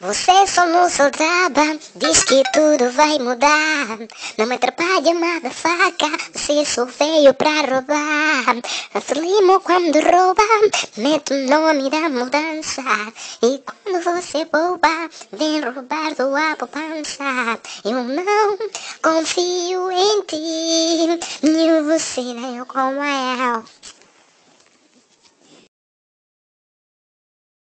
Você é só não soldaba, diz que tudo vai mudar. Não me atrapalha, amada faca, você é só veio pra roubar. Aflimo quando rouba, meto o nome da mudança. E quando você rouba, vem roubar tua poupança. Eu não confio em ti, nem você nem eu como ela.